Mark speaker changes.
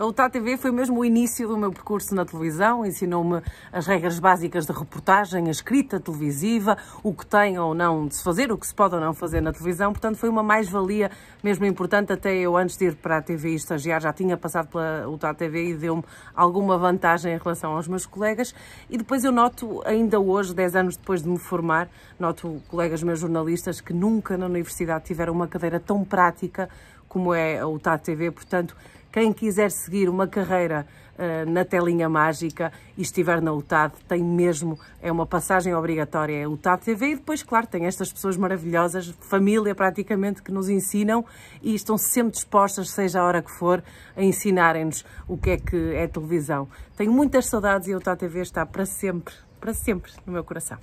Speaker 1: A UTA TV foi mesmo o início do meu percurso na televisão, ensinou-me as regras básicas de reportagem, a escrita televisiva, o que tem ou não de se fazer, o que se pode ou não fazer na televisão, portanto foi uma mais-valia mesmo importante, até eu antes de ir para a TV estagiar já tinha passado pela UTA TV e deu-me alguma vantagem em relação aos meus colegas. E depois eu noto ainda hoje, 10 anos depois de me formar, noto colegas meus jornalistas que nunca na universidade tiveram uma cadeira tão prática como é a UTA TV, portanto quem quiser seguir uma carreira uh, na telinha mágica e estiver na UTAD, tem mesmo, é uma passagem obrigatória, é a UTAD TV e depois, claro, tem estas pessoas maravilhosas, família praticamente, que nos ensinam e estão sempre dispostas, seja a hora que for, a ensinarem-nos o que é que é televisão. Tenho muitas saudades e a UTAD TV está para sempre, para sempre no meu coração.